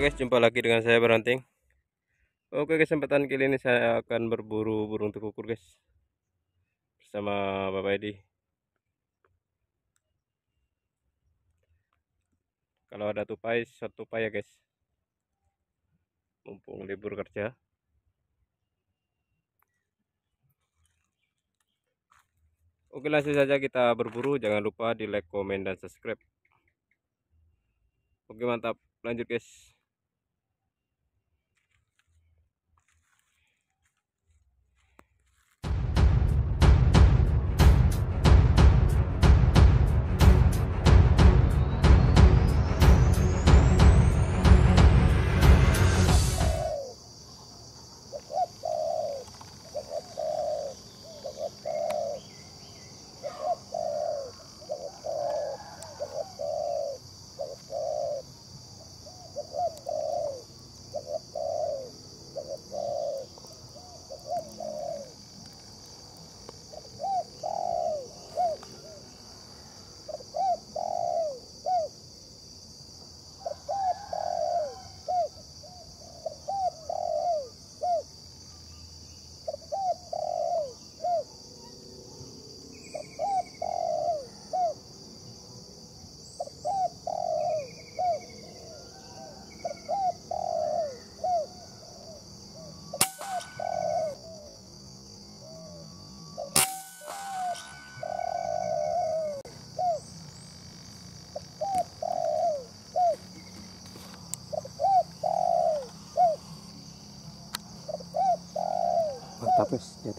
jumpa lagi dengan saya Beranting. Oke kesempatan kali ini saya akan berburu burung tekukur guys. Bersama Bapak Edi. Kalau ada tupai, satu tupai ya guys. Mumpung libur kerja. Oke langsung saja kita berburu. Jangan lupa di like, komen, dan subscribe. Oke mantap. Lanjut guys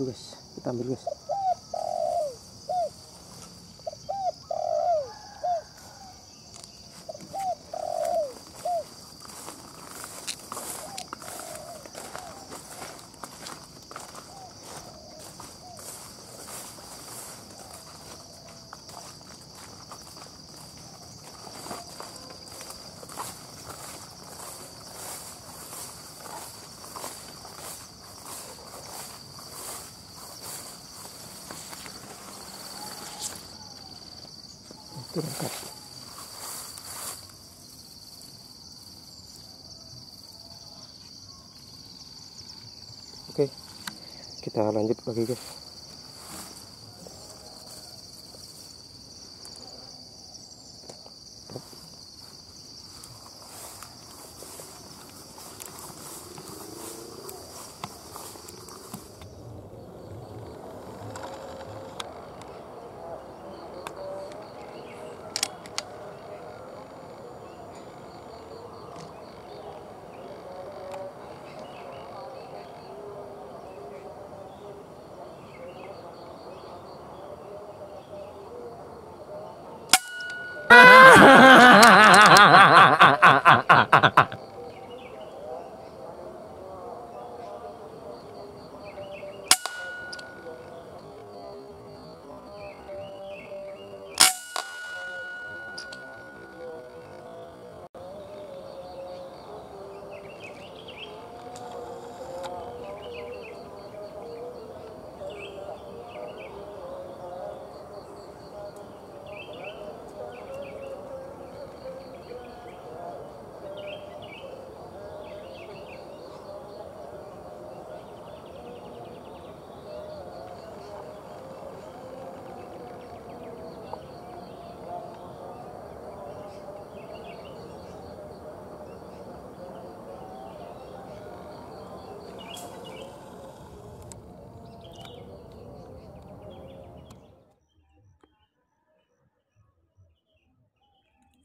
guys kita ambil guys itu lengkap oke kita lanjut lagi guys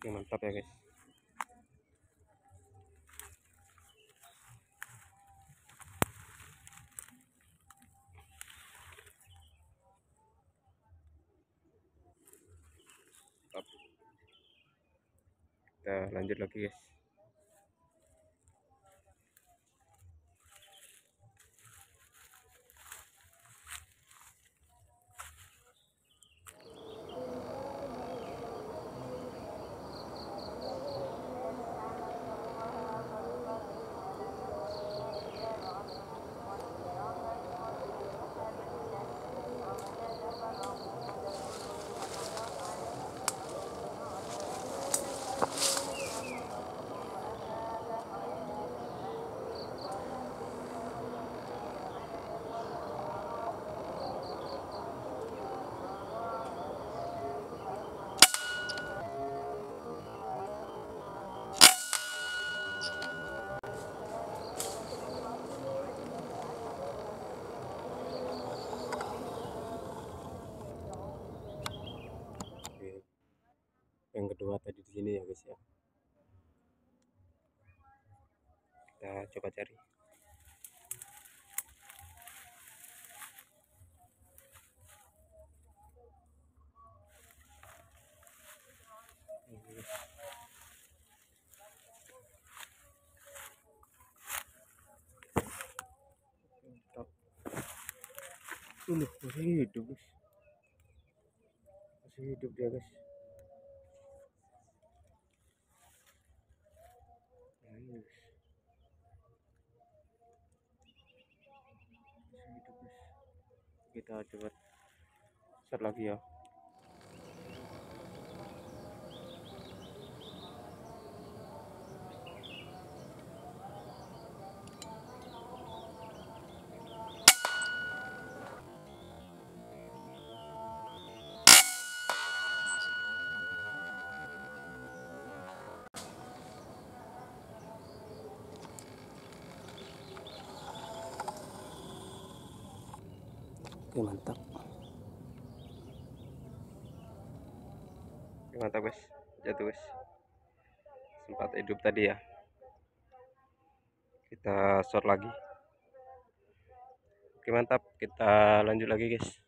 Oke mantap ya guys Mantap. kita lanjut lagi guys sini ya guys ya kita coba cari. Ini masih hidup guys masih hidup dia guys Nah, ini, guys. Masih hidup guys kita coba shot lagi ya mantap. Mantap guys. Jatuh guys. Sempat hidup tadi ya. Kita shot lagi. Oke mantap. Kita lanjut lagi guys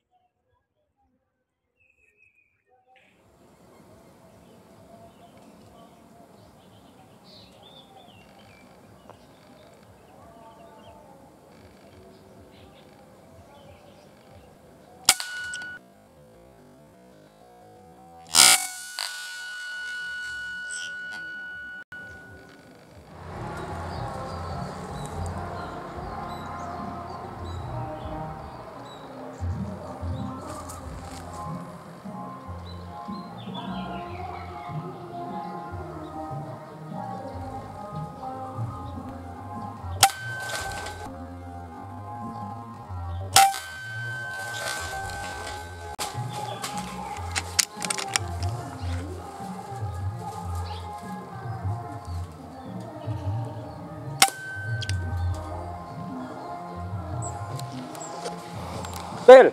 Tel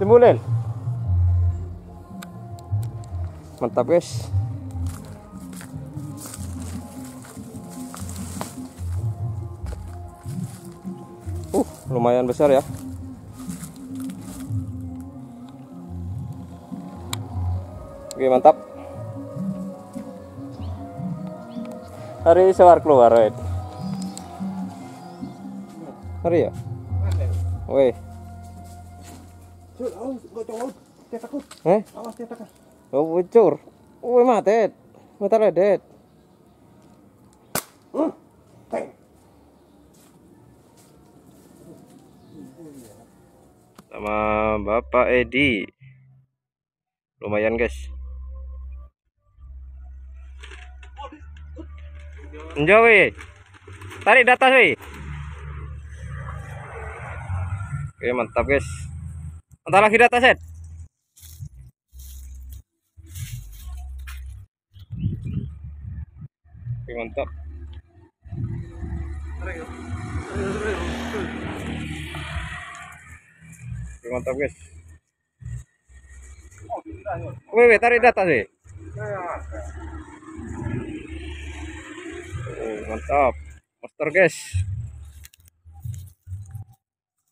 timbulin mantap guys. Uh lumayan besar ya. Oke mantap. Hari sewar keluar wait hari ya? Weh Awas. Dia takut. eh Awas dia takut. Oh. Woi, matet. Mata ledet. Hmm. Teng. Sama Bapak Edi. Lumayan, guys. Enjoy. Tarik di atas, weh. Oke, mantap, guys. Mantap lagi di atas, Ed. Oke, mantap. Oke, mantap, guys. Weh, weh, tarik di atas, weh. Oh, mantap. Master, guys.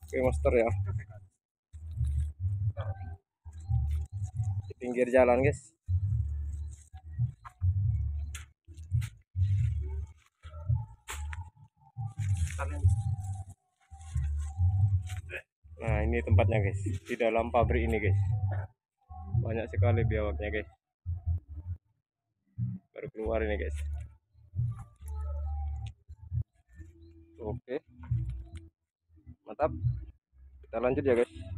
Oke, master ya. Pinggir jalan, guys. Nah, ini tempatnya, guys. Di dalam pabrik ini, guys. Banyak sekali biawaknya, guys. Baru keluar ini, guys. Oke. Mantap. Kita lanjut ya, guys.